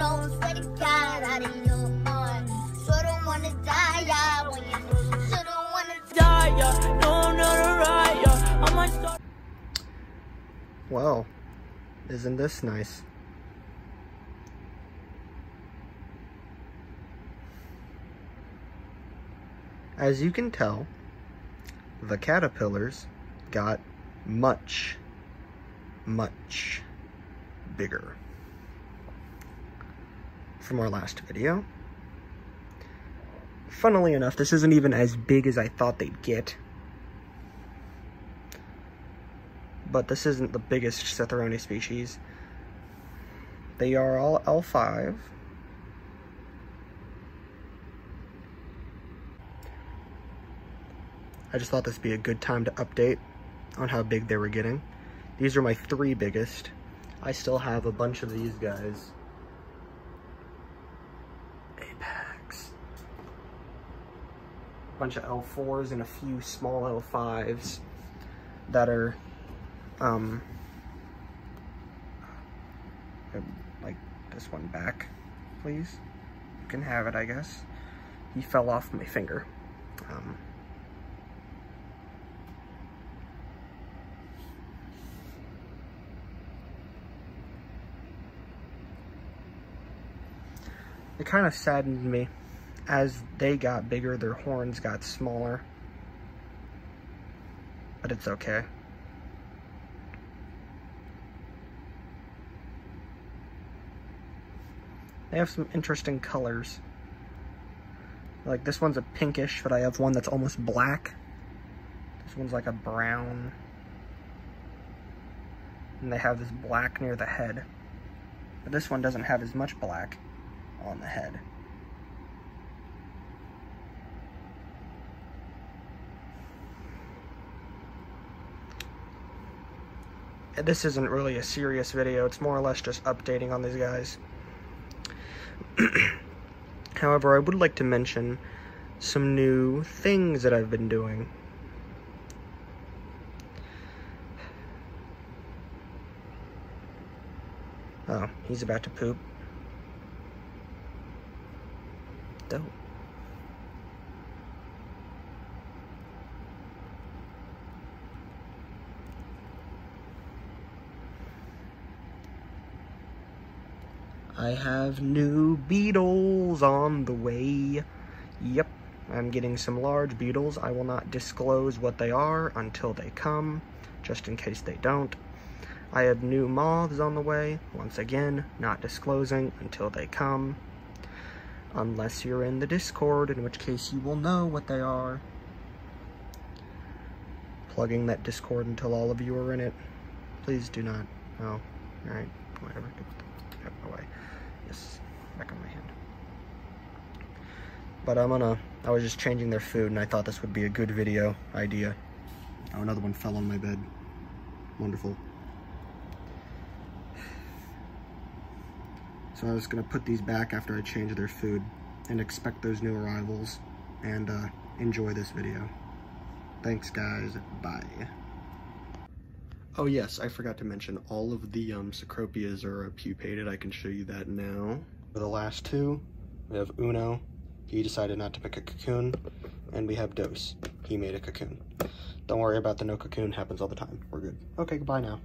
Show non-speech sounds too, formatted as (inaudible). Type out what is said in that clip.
to God, out of your mind. Sure don't wanna die, yeah, when you you shouldn't wanna die, yeah. No, I'm not. I start. Well, isn't this nice? As you can tell, the caterpillars got much, much bigger from our last video. Funnily enough, this isn't even as big as I thought they'd get. But this isn't the biggest Citheronia species. They are all L5. I just thought this would be a good time to update on how big they were getting. These are my three biggest. I still have a bunch of these guys. Apex. A bunch of L4s and a few small L5s that are, um, like this one back, please. You can have it, I guess. He fell off my finger. Um, it kind of saddened me. As they got bigger, their horns got smaller. But it's okay. They have some interesting colors. Like this one's a pinkish, but I have one that's almost black. This one's like a brown. And they have this black near the head. But this one doesn't have as much black on the head. This isn't really a serious video, it's more or less just updating on these guys. (clears throat) However, I would like to mention some new things that I've been doing. Oh, he's about to poop. Dope. I have new beetles on the way. Yep, I'm getting some large beetles. I will not disclose what they are until they come, just in case they don't. I have new moths on the way. Once again, not disclosing until they come. Unless you're in the Discord, in which case you will know what they are. Plugging that Discord until all of you are in it. Please do not. Oh, alright, whatever. Get away. Yes, back on my hand. But I'm gonna, I was just changing their food and I thought this would be a good video idea. Oh, another one fell on my bed. Wonderful. So I was gonna put these back after I change their food and expect those new arrivals and uh, enjoy this video. Thanks guys, bye. Oh yes, I forgot to mention all of the um, Cecropias are pupated. I can show you that now. For the last two, we have Uno. He decided not to pick a cocoon. And we have Dose. He made a cocoon. Don't worry about the no cocoon, happens all the time. We're good. Okay, goodbye now.